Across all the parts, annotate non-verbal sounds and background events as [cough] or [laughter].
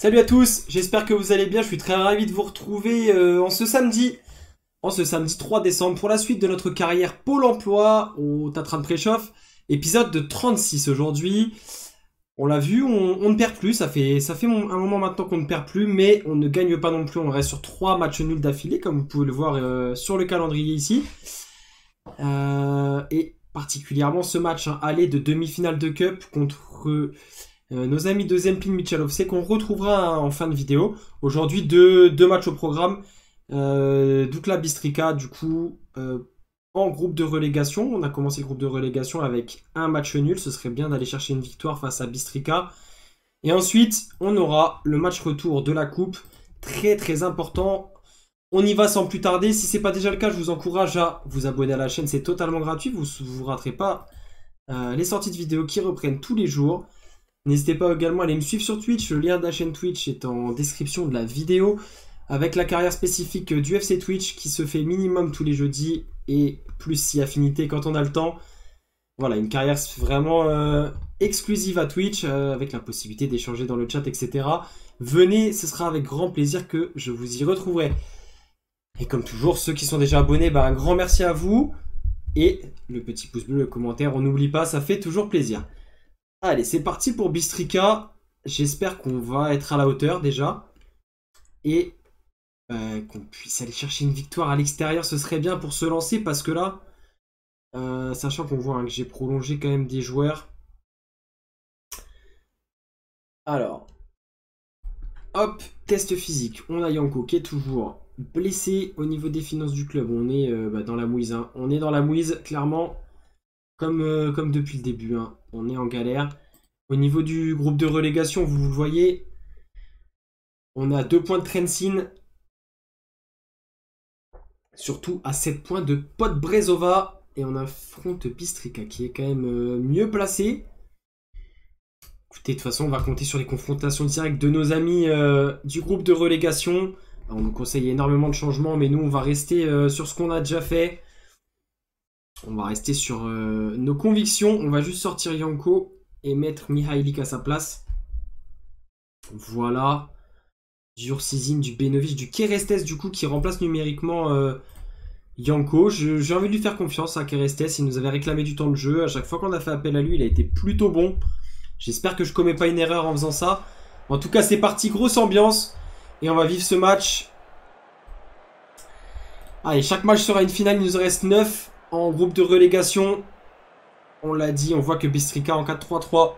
Salut à tous, j'espère que vous allez bien, je suis très ravi de vous retrouver euh, en ce samedi, en ce samedi 3 décembre pour la suite de notre carrière Pôle emploi au Tatran de Préchauffe, épisode de 36 aujourd'hui. On l'a vu, on, ne perd plus, ça fait, ça fait un moment maintenant qu'on ne perd plus, mais on ne gagne pas non plus, on reste sur 3 matchs nuls d'affilée, comme vous pouvez le voir euh, sur le calendrier ici. Euh, et particulièrement ce match hein, aller de demi-finale de Cup contre nos amis de Zemplin Michalov, qu'on retrouvera en fin de vidéo. Aujourd'hui, deux, matchs au programme. Euh, Dukla Bistrika, du coup, euh, en groupe de relégation. On a commencé le groupe de relégation avec un match nul. Ce serait bien d'aller chercher une victoire face à Bistrika. Et ensuite, on aura le match retour de la coupe. Très très important. On y va sans plus tarder. Si ce n'est pas déjà le cas, je vous encourage à vous abonner à la chaîne. C'est totalement gratuit. Vous ne vous raterez pas euh, les sorties de vidéos qui reprennent tous les jours. N'hésitez pas également à aller me suivre sur Twitch. Le lien de la chaîne Twitch est en description de la vidéo. Avec la carrière spécifique du FC Twitch qui se fait minimum tous les jeudis et plus si affinité quand on a le temps. Voilà, une carrière vraiment euh, exclusive à Twitch euh, avec la possibilité d'échanger dans le chat, etc. Venez, ce sera avec grand plaisir que je vous y retrouverai. Et comme toujours, ceux qui sont déjà abonnés, bah, un grand merci à vous. Et le petit pouce bleu, le commentaire, on n'oublie pas, ça fait toujours plaisir. Allez, c'est parti pour Bistrika. J'espère qu'on va être à la hauteur déjà. Et euh, qu'on puisse aller chercher une victoire à l'extérieur, ce serait bien pour se lancer parce que là, euh, sachant qu'on voit hein, que j'ai prolongé quand même des joueurs. Alors, hop, test physique. On a Yanko qui est toujours blessé au niveau des finances du club. On est euh, bah, dans la mouise. Hein. On est dans la mouise, clairement. Comme, euh, comme depuis le début, hein. on est en galère. Au niveau du groupe de relégation, vous le voyez, on a deux points de Trensin. Surtout à 7 points de Pot Brezova. Et on affronte Bistrika qui est quand même euh, mieux placé. Écoutez, de toute façon, on va compter sur les confrontations directes de nos amis euh, du groupe de relégation. On nous conseille énormément de changements, mais nous, on va rester sur ce qu'on a déjà fait. On va rester sur euh, nos convictions. On va juste sortir Yanko et mettre Mihailik à sa place. Voilà. Du du Benovic, du Kerestes du coup qui remplace numériquement euh, Yanko. J'ai envie de lui faire confiance à Kerestes. Il nous avait réclamé du temps de jeu. À chaque fois qu'on a fait appel à lui, il a été plutôt bon. J'espère que je commets pas une erreur en faisant ça. En tout cas, c'est parti. Grosse ambiance. Et on va vivre ce match. Allez, chaque match sera une finale. Il nous reste 9 en groupe de relégation. On l'a dit, on voit que Bistrika en 4-3-3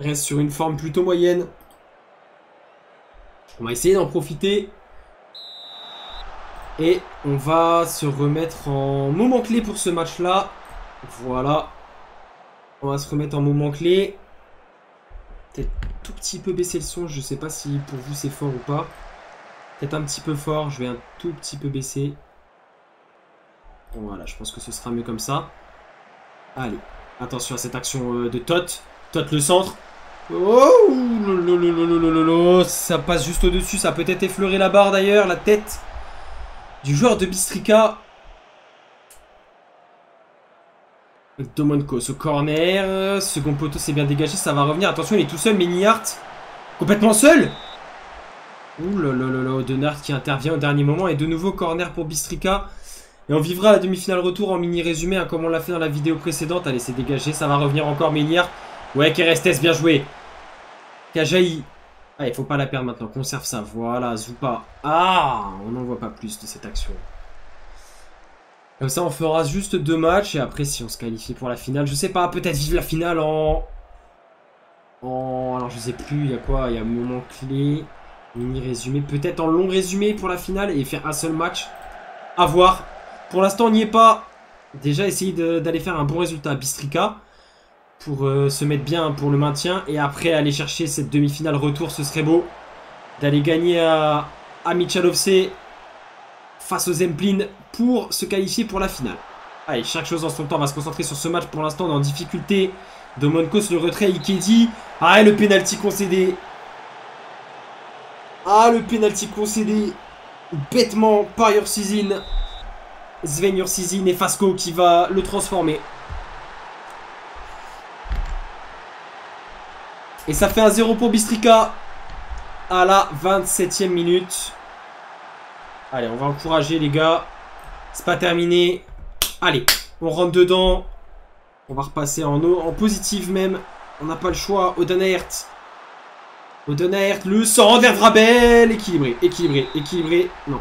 reste sur une forme plutôt moyenne. On va essayer d'en profiter. Et on va se remettre en moment clé pour ce match-là. Voilà. On va se remettre en moment clé. Peut-être tout petit peu baisser le son. Je ne sais pas si pour vous c'est fort ou pas. Peut-être un petit peu fort. Je vais un tout petit peu baisser. Voilà, je pense que ce sera mieux comme ça. Allez, attention à cette action euh, de Tot. Tot le centre. Oh Ça passe juste au-dessus, ça peut-être effleuré la barre d'ailleurs, la tête du joueur de Bistrika. Domonko, ce corner. Second poteau s'est bien dégagé, ça va revenir. Attention, il est tout seul, Miniart. Complètement seul Ouh là là là Denard qui intervient au dernier moment. Et de nouveau, corner pour Bistrika. Et on vivra la demi-finale retour en mini résumé, hein, comme on l'a fait dans la vidéo précédente. Allez, c'est dégagé, ça va revenir encore Ménière. Ouais, Kerestes, bien joué. Kajaï. Ah, il faut pas la perdre maintenant, conserve ça. Voilà, Zupa. Ah, on n'en voit pas plus de cette action. Comme ça, on fera juste deux matchs. Et après, si on se qualifie pour la finale, je sais pas, peut-être vivre la finale en... En... Alors, je sais plus, il y a quoi Il y a un moment clé. Mini résumé. Peut-être en long résumé pour la finale et faire un seul match. À voir. Pour l'instant, on n'y est pas. Déjà, essayer d'aller faire un bon résultat à Bistrika pour euh, se mettre bien pour le maintien. Et après, aller chercher cette demi-finale retour, ce serait beau. D'aller gagner à, à Michalovce face aux Zemplin pour se qualifier pour la finale. Allez, chaque chose en son temps. On va se concentrer sur ce match. Pour l'instant, on est en difficulté. Domonkos, le retrait, Ikedi. Ah, le penalty concédé. Ah, le penalty concédé bêtement par Yorsizin. Sven Yursizin et Fasco qui va le transformer. Et ça fait un 0 pour Bistrika. à la 27e minute. Allez, on va encourager les gars. C'est pas terminé. Allez, on rentre dedans. On va repasser en, en positive même. On n'a pas le choix. Odenaert. Odenaert, le sang vers Vrabel. Équilibré, équilibré, équilibré. Non.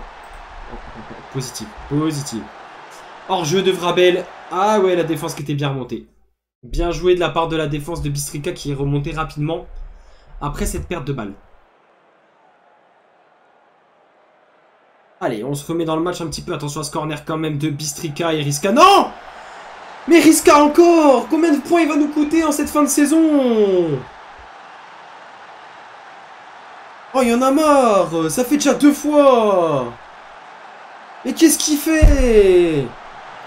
Positif, positif. Hors jeu de Vrabel. Ah ouais, la défense qui était bien remontée. Bien joué de la part de la défense de Bistrika qui est remontée rapidement après cette perte de balle. Allez, on se remet dans le match un petit peu. Attention à ce corner quand même de Bistrika et Riska. Non Mais Riska encore Combien de points il va nous coûter en cette fin de saison Oh, il y en a marre Ça fait déjà deux fois Mais qu'est-ce qu'il fait?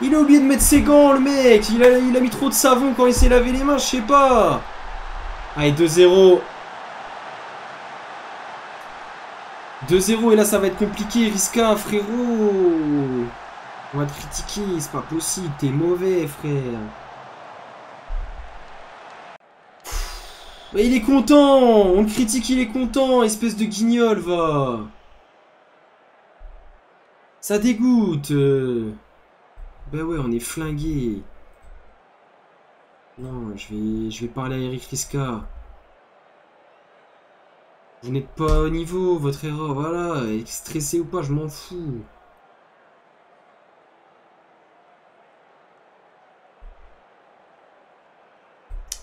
Il a oublié de mettre ses gants, le mec. Il a, il a mis trop de savon quand il s'est lavé les mains, je sais pas. Allez, 2-0 2-0 et là ça va être compliqué, Riska, frérot. On va te critiquer, c'est pas possible, t'es mauvais, frère. Il est content. On critique, il est content, espèce de guignol, va Ça dégoûte Bah ouais, on est flingué. Non, je vais, je vais parler à Eric Riska. Vous n'êtes pas au niveau, votre erreur, voilà. Stressé ou pas, je m'en fous.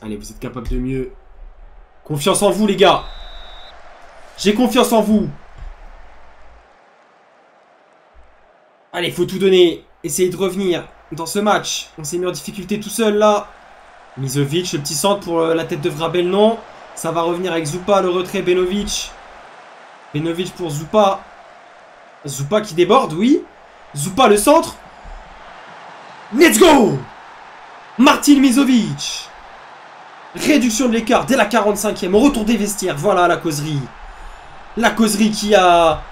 Allez, vous êtes capable de mieux. Confiance en vous, les gars. J'ai confiance en vous. Allez, faut tout donner. Essayez de revenir dans ce match. On s'est mis en difficulté tout seul, là. Mizovic, le petit centre pour euh, la tête de Vrabel, non. Ça va revenir avec Zupa, le retrait, Benovic. Benovic pour Zupa. Zupa qui déborde, oui. Zupa, le centre. Let's go Martin Mizovic. Réduction de l'écart dès la 45e. Retour des vestiaires. Voilà la causerie. La causerie qui a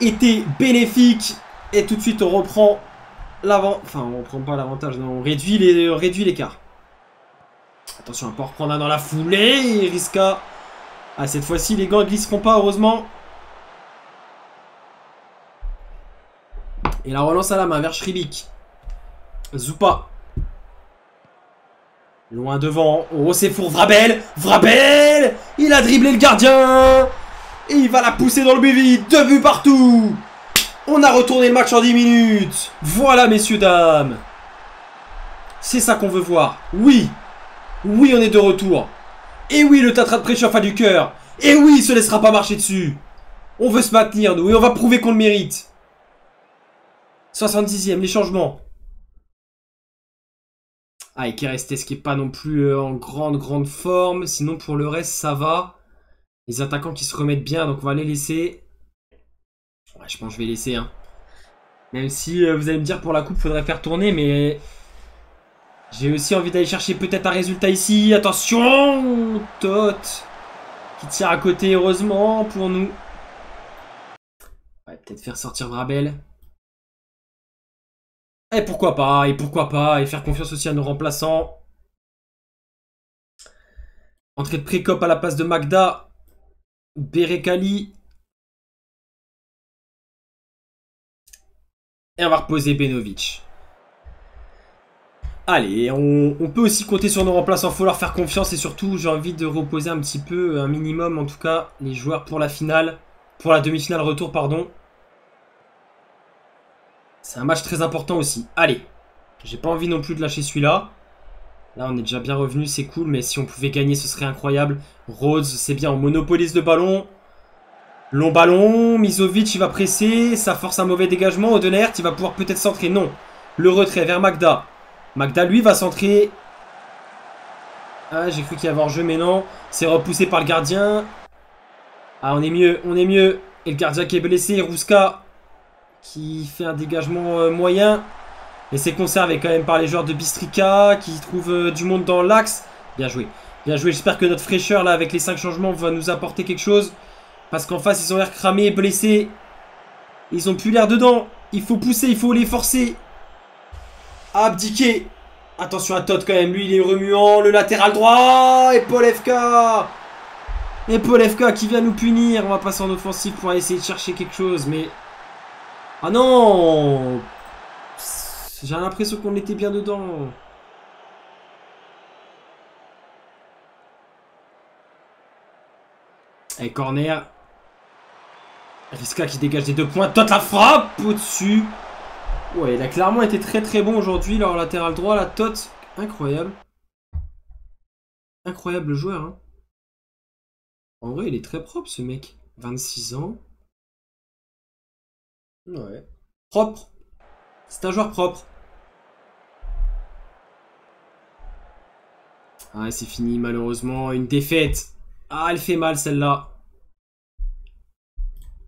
été bénéfique. Et tout de suite, on reprend l'avant. Enfin, on reprend pas l'avantage. Non, on réduit l'écart. Attention, à pas reprendre un dans la foulée. Riska. Ah, cette fois-ci, les gants ne glisseront pas, heureusement. Et la relance à la main vers Shribik. Zupa. Loin devant. Oh, c'est pour Vrabel. Vrabel Il a dribblé le gardien. Et il va la pousser dans le but vide. Deux buts partout. On a retourné le match en 10 minutes. Voilà, messieurs, dames. C'est ça qu'on veut voir. Oui. Oui, on est de retour. Et oui, le Tatra de préchauffe a du cœur. Et oui, il se laissera pas marcher dessus. On veut se maintenir, nous, et on va prouver qu'on le mérite. 70e, les changements. Ah, et qui restait ce qui est pas non plus euh, en grande, grande forme. Sinon, pour le reste, ça va. Les attaquants qui se remettent bien, donc on va les laisser. Ouais, je pense que je vais laisser. Hein. Même si euh, vous allez me dire pour la coupe, faudrait faire tourner, mais j'ai aussi envie d'aller chercher peut-être un résultat ici. Attention Tot Qui tire à côté, heureusement, pour nous. Ouais, peut-être faire sortir Brabel. Et pourquoi pas, et pourquoi pas, et faire confiance aussi à nos remplaçants. Entrée de Précop à la place de Magda. Berekali. Et on va reposer Benovic. Allez, on, peut aussi compter sur nos remplaçants, il faut leur faire confiance et surtout j'ai envie de reposer un petit peu, un minimum en tout cas, les joueurs pour la finale, pour la demi-finale retour pardon. C'est un match très important aussi. Allez, j'ai pas envie non plus de lâcher celui-là. Là on est déjà bien revenu, c'est cool, mais si on pouvait gagner ce serait incroyable. Rhodes, c'est bien, on monopolise le ballon. Long ballon, Mizovic il va presser, ça force un mauvais dégagement. Odenert il va pouvoir peut-être centrer, non. Le retrait vers Magda. Magda, lui, va centrer. Ah, j'ai cru qu'il y avait jeu, mais non. C'est repoussé par le gardien. Ah, on est mieux, on est mieux. Et le gardien qui est blessé, Rouska, qui fait un dégagement euh, moyen. Et c'est conservé quand même par les joueurs de Bistrika, qui trouvent euh, du monde dans l'axe. Bien joué. Bien joué. J'espère que notre fraîcheur, là, avec les 5 changements, va nous apporter quelque chose. Parce qu'en face, ils ont l'air cramés, blessés. Ils ont plus l'air dedans. Il faut pousser, il faut les forcer abdiqué. Attention à Todd quand même, lui il est remuant, le latéral droit et Paul FK. Et Polevka qui vient nous punir. On va passer en offensive pour essayer de chercher quelque chose. Mais... Ah non J'ai l'impression qu'on était bien dedans. Et corner. Riska qui dégage des deux points. Tot la frappe au-dessus. Ouais, il a clairement été très très bon aujourd'hui. Leur latéral droit, la Tot. Incroyable. Incroyable joueur. Hein. En vrai, il est très propre ce mec. 26 ans. Ouais. Propre. C'est un joueur propre. Ah, c'est fini malheureusement. Une défaite. Ah, elle fait mal celle-là.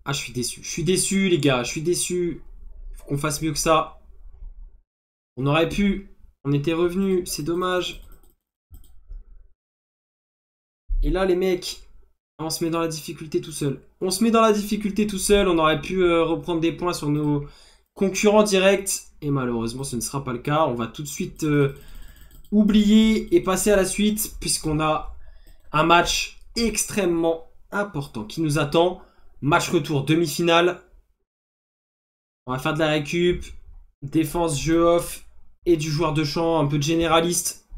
Ah, je suis déçu. Je suis déçu, les gars. Je suis déçu. Faut qu'on fasse mieux que ça. On aurait pu. On était revenu. C'est dommage. Et là, les mecs, on se met dans la difficulté tout seul. On se met dans la difficulté tout seul. On aurait pu euh, reprendre des points sur nos concurrents directs. Et malheureusement, ce ne sera pas le cas. On va tout de suite euh, oublier et passer à la suite. Puisqu'on a un match extrêmement important qui nous attend. Match retour, demi-finale. On va faire de la récup, défense, jeu off et du joueur de champ, un peu de généraliste.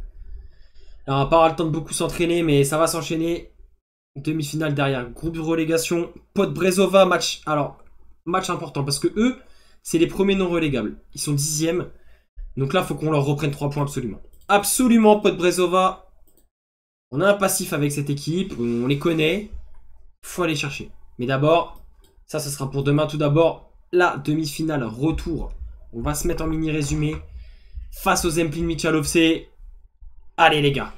Alors, on va pas avoir le temps de beaucoup s'entraîner, mais ça va s'enchaîner. Demi-finale derrière, groupe de relégation. Pot Brezova, match. Alors, match important parce que eux, c'est les premiers non relégables. Ils sont dixièmes. Donc là, il faut qu'on leur reprenne 3 points absolument. Absolument, Pot Brezova. On a un passif avec cette équipe. On les connaît. faut aller chercher. Mais d'abord, ça, ce sera pour demain. Tout d'abord, la demi-finale retour. On va se mettre en mini résumé. Face aux Zemplin Michalovce. Allez les gars.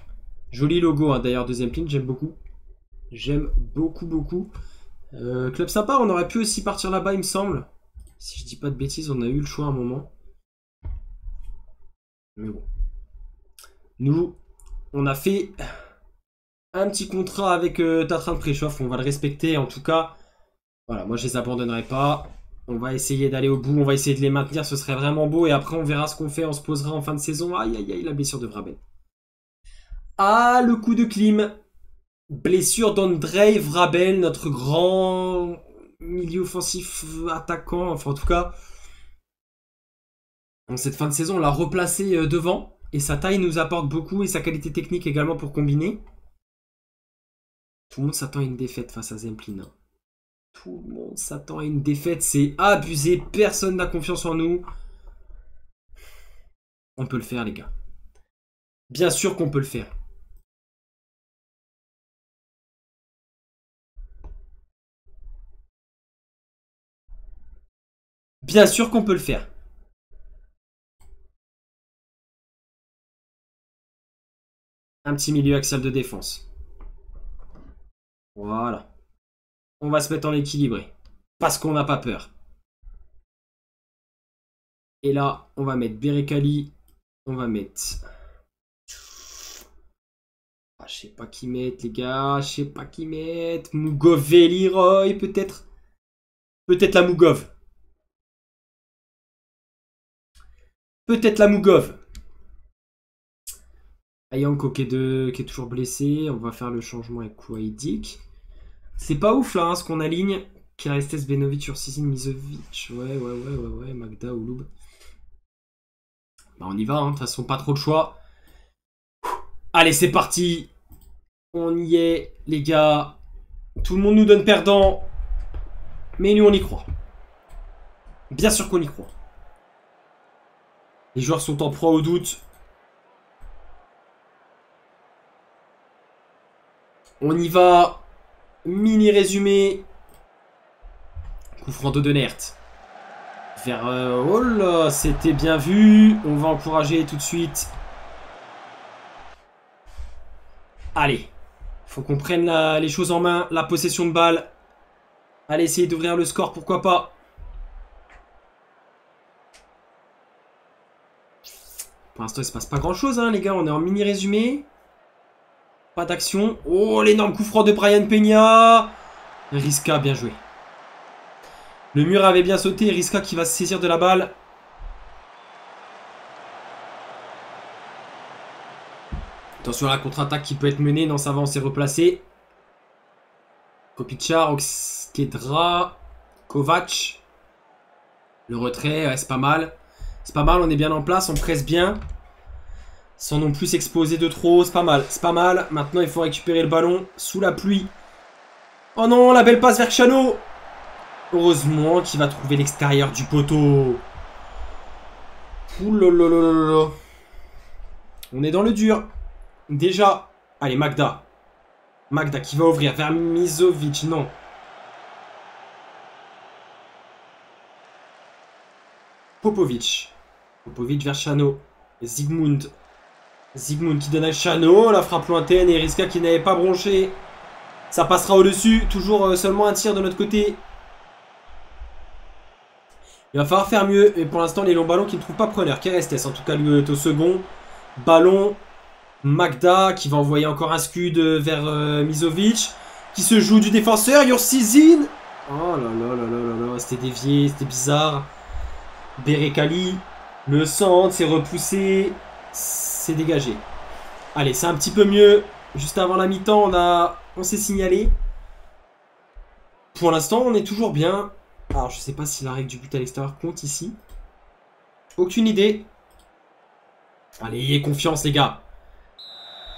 Joli logo hein, d'ailleurs de Zemplin, j'aime beaucoup. J'aime beaucoup, beaucoup. Euh, club sympa, on aurait pu aussi partir là-bas, il me semble. Si je dis pas de bêtises, on a eu le choix à un moment. Mais bon. Nous, on a fait un petit contrat avec euh, Tatran Préchoff. On va le respecter. En tout cas, voilà, moi je les abandonnerai pas. On va essayer d'aller au bout. On va essayer de les maintenir. Ce serait vraiment beau. Et après, on verra ce qu'on fait. On se posera en fin de saison. Aïe, aïe, aïe, la blessure de Vraben. Ah, le coup de clim. Blessure d'Andrei Vrabel, notre grand milieu offensif attaquant. Enfin, en tout cas, cette fin de saison, on l'a replacé euh, devant. Et sa taille nous apporte beaucoup et sa qualité technique également pour combiner. Tout le monde s'attend à une défaite face à Zemplin. Hein. Tout le monde s'attend à une défaite. C'est abusé. Personne n'a confiance en nous. On peut le faire, les gars. Bien sûr qu'on peut le faire. Bien sûr qu'on peut le faire. Un petit milieu axial de défense. Voilà. On va se mettre en équilibré. Parce qu'on n'a pas peur. Et là, on va mettre Berekali. On va mettre... Ah, je sais pas qui mettre, les gars. Je sais pas qui mettre. Mugov Leroy, peut-être. Peut-être la Mugov. Peut-être la Mugov. Ayanko qui est, qui est toujours blessé. On va faire le changement avec Kouaidik. C'est pas ouf là, hein, ce qu'on aligne. Karestes, Benovic, Ursisin, Mizovic. Ouais, ouais, ouais, ouais, ouais, Magda, Ouloub. Bah, on y va, hein. de toute façon, pas trop de choix. Allez, c'est parti. On y est, les gars. Tout le monde nous donne perdant. Mais nous, on y croit. Bien sûr qu'on y croit. Les joueurs sont en proie au doute. On y va. Mini résumé. Coup franc de Nert. Vers... Euh, oh là, c'était bien vu. On va encourager tout de suite. Allez. Faut qu'on prenne les choses en main. La possession de balle. Allez, essayer d'ouvrir le score, pourquoi pas. Pour l'instant, il se passe pas grand-chose, hein, les gars. On est en mini résumé. Pas d'action. Oh, l'énorme coup franc de Brian Peña. Riska, bien joué. Le mur avait bien sauté. Riska qui va se saisir de la balle. Attention à la contre-attaque qui peut être menée. Non, ça va, on s'est replacé. Kopichar, Oxkedra, Kovac. Le retrait, c'est pas mal. C'est pas mal, on est bien en place, on presse bien. Sans non plus s'exposer de trop, c'est pas mal, c'est pas mal. Maintenant, il faut récupérer le ballon sous la pluie. Oh non, la belle passe vers Chano. Heureusement qu'il va trouver l'extérieur du poteau. Ouh On est dans le dur. Déjà. Allez, Magda. Magda qui va ouvrir vers Mizovic. Non. Popovic. Popovic vers Chano. Zygmunt. Zygmunt qui donne à Chano. La frappe lointaine. Et Riska qui n'avait pas bronché. Ça passera au-dessus. Toujours euh, seulement un tir de notre côté. Il va falloir faire mieux. Et pour l'instant, les longs ballons qui ne trouvent pas preneur. Kerestes, en tout cas, lui est au second. Ballon. Magda qui va envoyer encore un scud vers euh, Mizovic. Qui se joue du défenseur. Yursizin. Oh là là là là là là. C'était dévié. C'était bizarre. Berekali. Le centre. C'est repoussé. Dégagé. Allez, c'est un petit peu mieux. Juste avant la mi-temps, on a, on s'est signalé. Pour l'instant, on est toujours bien. Alors, je sais pas si la règle du but à l'extérieur compte ici. Aucune idée. Allez, ayez confiance, les gars.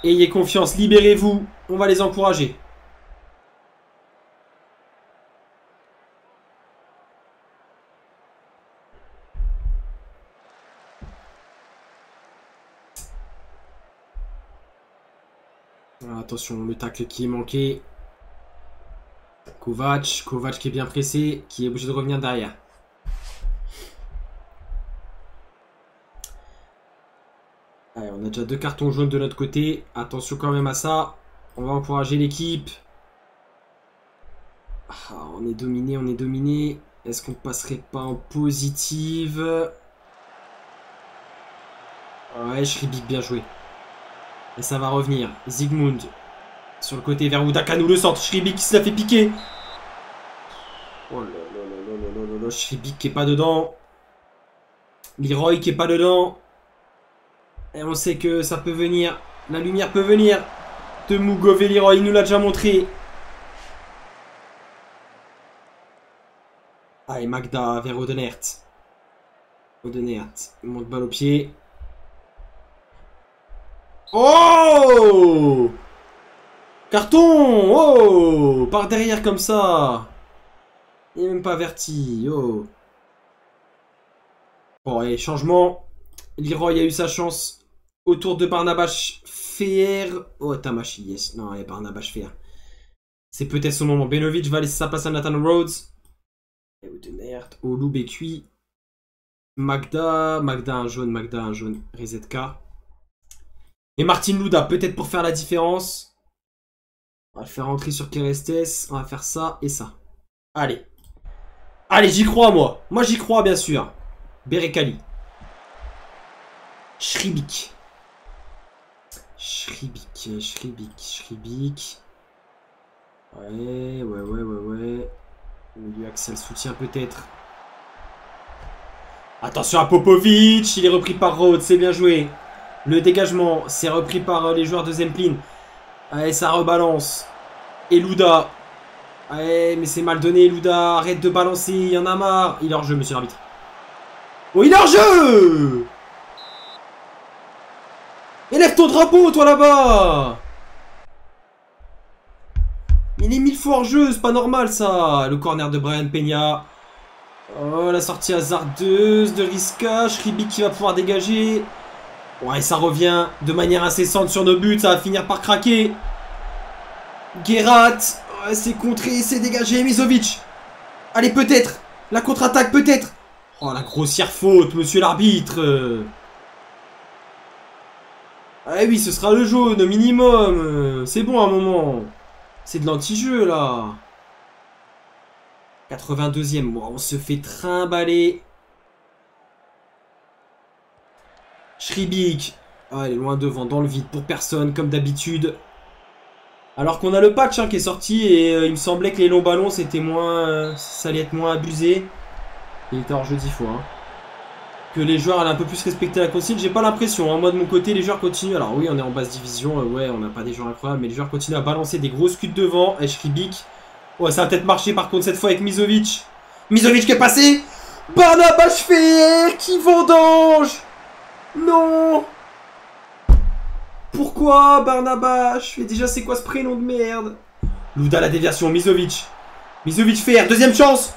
Ayez confiance, libérez-vous. On va les encourager. Attention, le tacle qui est manqué. Kovac, Kovac qui est bien pressé, qui est obligé de revenir derrière. Allez, on a déjà deux cartons jaunes de notre côté. Attention quand même à ça. On va encourager l'équipe. Ah, on est dominé, on est dominé. Est-ce qu'on passerait pas en positive? Ouais, Shribik, bien joué. Et ça va revenir. Zygmunt. Sur le côté vers Udakanu le centre. Shribik qui se l'a fait piquer. Oh là là là là là là là. Shribik qui est pas dedans. Leroy qui est pas dedans. Et on sait que ça peut venir. La lumière peut venir. De Mugove Leroy. Il nous l'a déjà montré. Allez, Magda vers Odenert. Odenert. Il monte balle au pied. Oh Carton Oh Par derrière comme ça Il n'est même pas averti. Oh Bon, allez, changement. Leroy a eu sa chance autour de Barnabas Fer. Oh, Tamashi, yes. Non, allez, Barnabas Fer. C'est peut-être son moment. Benovic va laisser sa passe à Nathan Rhodes. Olu Bekui. Magda. Magda un jaune, Magda un jaune. Rezetka. Et Martin Luda, peut-être pour faire la différence. On va le faire rentrer sur Kerestes. On va faire ça et ça. Allez. Allez, j'y crois, moi. Moi, j'y crois, bien sûr. Berekali. Shribik. Shribik, Shribik, Shribik. Ouais, ouais, ouais, ouais, ouais. Milieu Axel soutien peut-être. Attention à Popovic, il est repris par Rhodes, c'est bien joué. Le dégagement, c'est repris par euh, les joueurs de Zemplin. Allez, ça rebalance. Et Luda. Allez, mais c'est mal donné, Luda. Arrête de balancer, il y en a marre. Il est hors jeu, monsieur l'arbitre. Oh, il est hors jeu Élève ton drapeau, toi, là-bas Il est mille fois hors jeu, c'est pas normal, ça. Le corner de Brian Peña. Oh, la sortie hasardeuse de Riska. Shribi qui va pouvoir dégager. Ouais, ça revient de manière incessante sur nos buts. Ça va finir par craquer. Guérat. Ouais, c'est contré, c'est dégagé. Mizovic. Allez, peut-être. La contre-attaque, peut-être. Oh, la grossière faute, monsieur l'arbitre. Ah oui, ce sera le jaune, au minimum. C'est bon, un moment. C'est de l'anti-jeu, là. 82e. on se fait trimballer. Shribik. Ah, elle est loin devant, dans le vide, pour personne, comme d'habitude. Alors qu'on a le patch hein, qui est sorti et euh, il me semblait que les longs ballons, c'était moins, euh, ça allait être moins abusé. Il était hors jeu 10 fois. Hein. Que les joueurs allaient un peu plus respecter la consigne, j'ai pas l'impression. Hein. Moi de mon côté, les joueurs continuent. Alors oui, on est en basse division, euh, ouais, on n'a pas des joueurs incroyables, mais les joueurs continuent à balancer des gros scuds devant. Shribik. Ouais, ça va peut-être marcher par contre cette fois avec Mizovic. Mizovic qui est passé. Barnabas fait qui vendange. Non. Pourquoi Barnabas Mais déjà c'est quoi ce prénom de merde? Louda la déviation, Mizovic. Mizovic fait deuxième chance.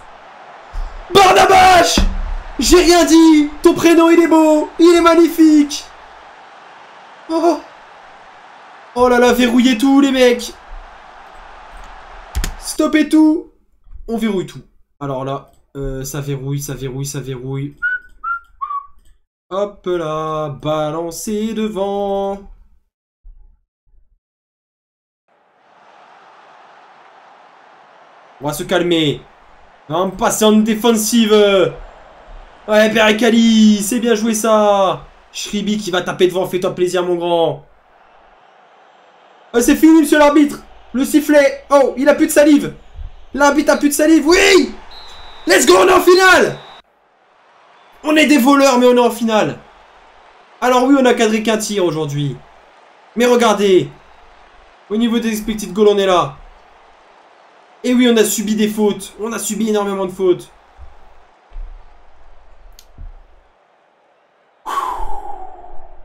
Barnabas J'ai rien dit Ton prénom il est beau Il est magnifique Oh Oh là là, verrouillez tout les mecs Stoppez tout On verrouille tout. Alors là, euh, ça verrouille, ça verrouille, ça verrouille. Hop là, balancez devant. On va se calmer. En défensive. Ouais, Berekali, c'est bien joué ça. Shribi qui va taper devant, fais-toi plaisir mon grand. Oh, c'est fini monsieur l'arbitre. Le sifflet. Oh, il a plus de salive. L'arbitre a plus de salive. Oui Let's go, on est en finale On est des voleurs, mais on est en finale. Alors oui, on a cadré qu'un tir aujourd'hui. Mais regardez. Au niveau des expected goals, on est là. Et oui, on a subi des fautes. On a subi énormément de fautes.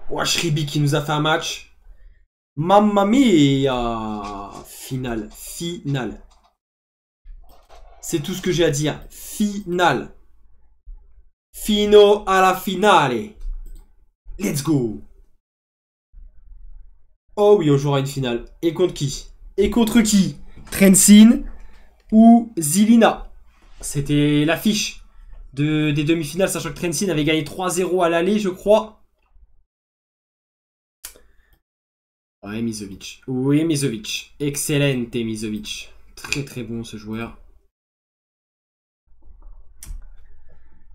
Washribi qui nous a fait un match. Mamma mia Finale. Finale. C'est tout ce que j'ai à dire. Finale. Fino à la finale. Let's go. Oh oui, on jouera une finale. Et contre qui? Et contre qui? Trensin ou Zilina. C'était l'affiche de, des demi-finales, sachant que Trensin avait gagné 3-0 à l'aller, je crois. Ouais, Mizovic. Oui, Mizovic. Excellente, Mizovic. Très très bon ce joueur.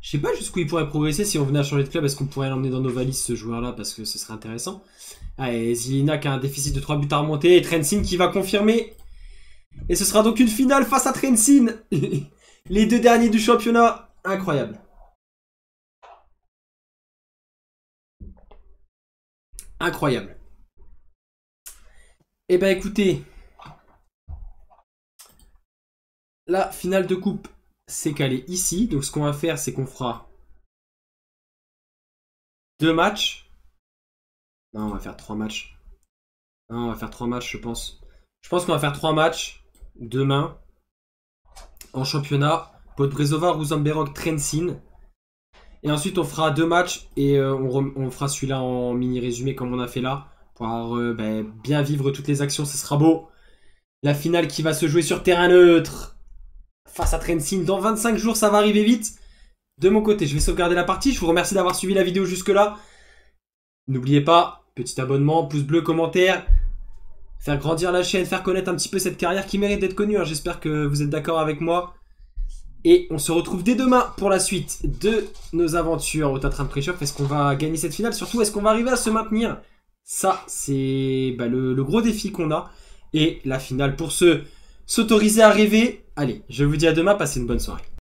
Je sais pas jusqu'où il pourrait progresser si on venait à changer de club. Est-ce qu'on pourrait l'emmener dans nos valises ce joueur-là? Parce que ce serait intéressant. Allez, Zilina qui a un déficit de 3 buts à remonter. Et Trensin qui va confirmer et ce sera donc une finale face à Trensin. [laughs] Les deux derniers du championnat. Incroyable. Incroyable. Eh ben écoutez. La finale de coupe s'est calée ici. Donc ce qu'on va faire, c'est qu'on fera deux matchs. Non, on va faire trois matchs. Non, on va faire trois matchs, je pense. Je pense qu'on va faire trois matchs demain en championnat. Podbrezova, Ruzamberok, Trensin. Et ensuite, on fera deux matchs et euh, on, fera celui-là en mini résumé comme on a fait là. Pour euh, ben, bien vivre toutes les actions, ce sera beau. La finale qui va se jouer sur terrain neutre face à Trensin. Dans 25 jours, ça va arriver vite. De mon côté, je vais sauvegarder la partie. Je vous remercie d'avoir suivi la vidéo jusque-là. N'oubliez pas, petit abonnement, pouce bleu, commentaire faire grandir la chaîne, faire connaître un petit peu cette carrière qui mérite d'être connue. Hein. J'espère que vous êtes d'accord avec moi. Et on se retrouve dès demain pour la suite de nos aventures au Tatran Préchoff. Est-ce qu'on va gagner cette finale? Surtout, est-ce qu'on va arriver à se maintenir? Ça, c'est bah, le, le, gros défi qu'on a. Et la finale pour se s'autoriser à rêver. Allez, je vous dis à demain, passez une bonne soirée.